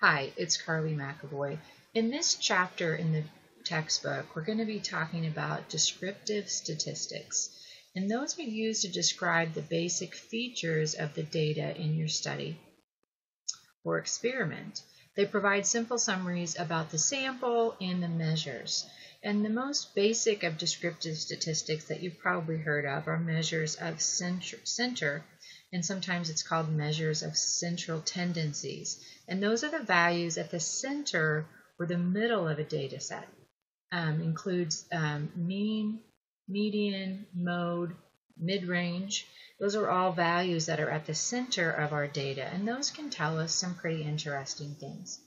Hi, it's Carly McAvoy. In this chapter in the textbook, we're going to be talking about descriptive statistics. And those are used to describe the basic features of the data in your study or experiment. They provide simple summaries about the sample and the measures. And the most basic of descriptive statistics that you've probably heard of are measures of center, center and sometimes it's called measures of central tendencies. And those are the values at the center or the middle of a data set. Um, includes um, mean, median, mode, mid-range. Those are all values that are at the center of our data, and those can tell us some pretty interesting things.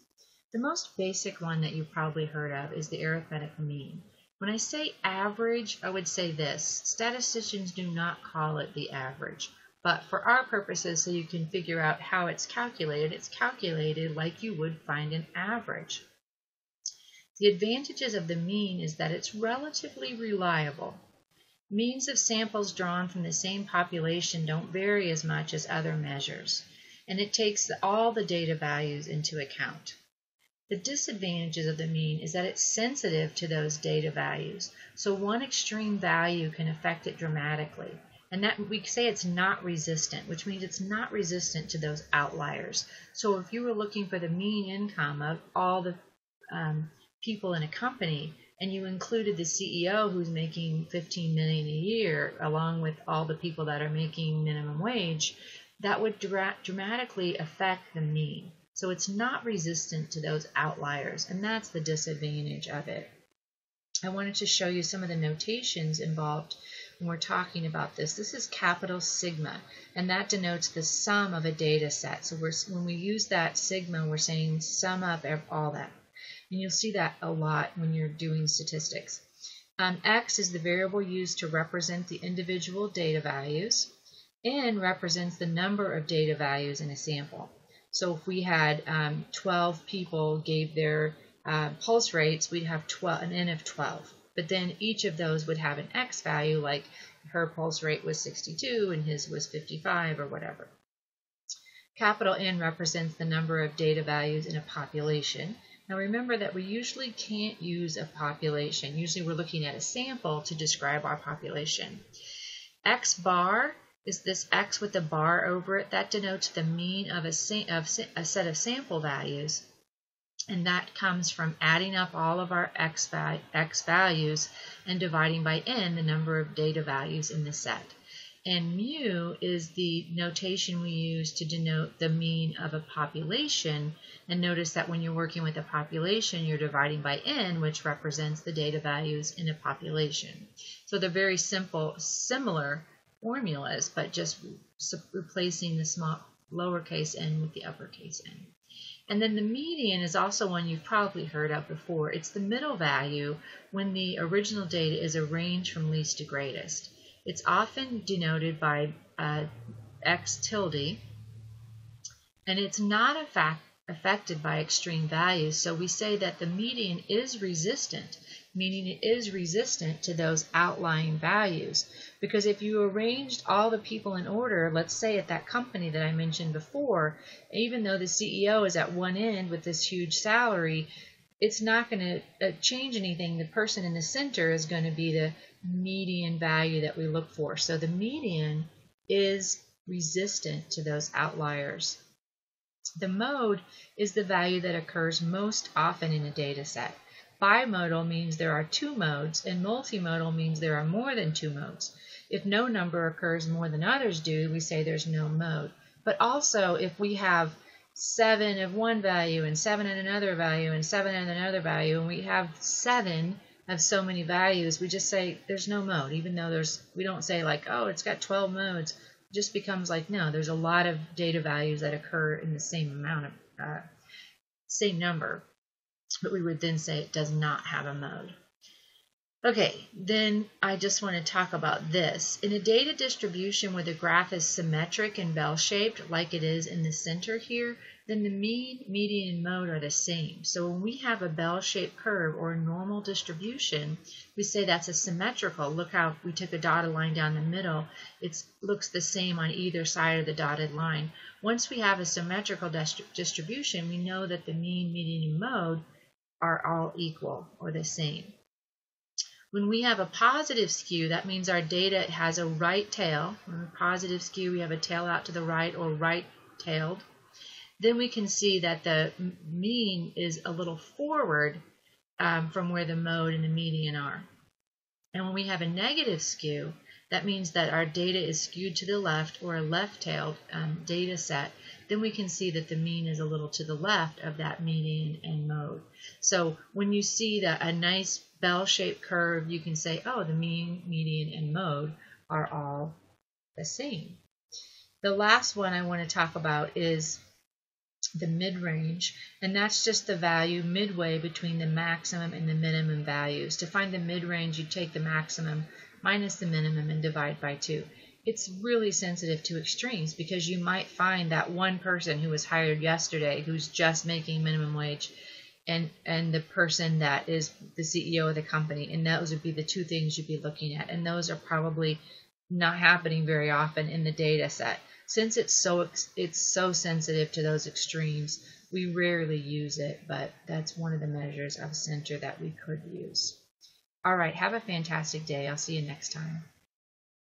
The most basic one that you've probably heard of is the arithmetic mean. When I say average, I would say this. Statisticians do not call it the average. But for our purposes, so you can figure out how it's calculated, it's calculated like you would find an average. The advantages of the mean is that it's relatively reliable. Means of samples drawn from the same population don't vary as much as other measures, and it takes all the data values into account. The disadvantages of the mean is that it's sensitive to those data values, so one extreme value can affect it dramatically. And that we say it's not resistant, which means it's not resistant to those outliers. So if you were looking for the mean income of all the um, people in a company, and you included the CEO who's making 15 million a year, along with all the people that are making minimum wage, that would dra dramatically affect the mean. So it's not resistant to those outliers, and that's the disadvantage of it. I wanted to show you some of the notations involved when we're talking about this. This is capital sigma, and that denotes the sum of a data set. So when we use that sigma, we're saying sum up all that. And you'll see that a lot when you're doing statistics. Um, X is the variable used to represent the individual data values. N represents the number of data values in a sample. So if we had um, 12 people gave their uh, pulse rates, we'd have 12, an N of 12. But then each of those would have an X value, like her pulse rate was 62 and his was 55 or whatever. Capital N represents the number of data values in a population. Now remember that we usually can't use a population. Usually we're looking at a sample to describe our population. X bar is this X with the bar over it. That denotes the mean of a, of a set of sample values and that comes from adding up all of our x, val x values and dividing by n the number of data values in the set. And mu is the notation we use to denote the mean of a population. And notice that when you're working with a population, you're dividing by n, which represents the data values in a population. So they're very simple, similar formulas, but just replacing the small lowercase n with the uppercase n. And then the median is also one you've probably heard of before. It's the middle value when the original data is arranged from least to greatest. It's often denoted by uh, x tilde, and it's not affected by extreme values. So we say that the median is resistant meaning it is resistant to those outlying values. Because if you arranged all the people in order, let's say at that company that I mentioned before, even though the CEO is at one end with this huge salary, it's not going to uh, change anything. The person in the center is going to be the median value that we look for. So the median is resistant to those outliers. The mode is the value that occurs most often in a data set. Bimodal means there are two modes, and multimodal means there are more than two modes. If no number occurs more than others do, we say there's no mode. But also, if we have seven of one value and seven in another value and seven in another value, and we have seven of so many values, we just say there's no mode, even though there's, we don't say like, oh, it's got 12 modes. It just becomes like, no, there's a lot of data values that occur in the same amount of, uh, same number but we would then say it does not have a mode. Okay, then I just want to talk about this. In a data distribution where the graph is symmetric and bell-shaped, like it is in the center here, then the mean, median, and mode are the same. So when we have a bell-shaped curve or a normal distribution, we say that's a symmetrical. Look how we took a dotted line down the middle. It looks the same on either side of the dotted line. Once we have a symmetrical distribution, we know that the mean, median, and mode are all equal or the same. When we have a positive skew, that means our data has a right tail. When a positive skew, we have a tail out to the right or right-tailed. Then we can see that the mean is a little forward um, from where the mode and the median are. And when we have a negative skew, that means that our data is skewed to the left or a left-tailed um, data set. Then we can see that the mean is a little to the left of that median and mode. So when you see that a nice bell-shaped curve, you can say, oh, the mean, median, and mode are all the same. The last one I want to talk about is the mid-range, and that's just the value midway between the maximum and the minimum values. To find the mid-range, you take the maximum minus the minimum and divide by 2. It's really sensitive to extremes because you might find that one person who was hired yesterday who's just making minimum wage and and the person that is the CEO of the company and those would be the two things you'd be looking at. And those are probably not happening very often in the data set. Since it's so it's so sensitive to those extremes we rarely use it but that's one of the measures of center that we could use all right have a fantastic day. I'll see you next time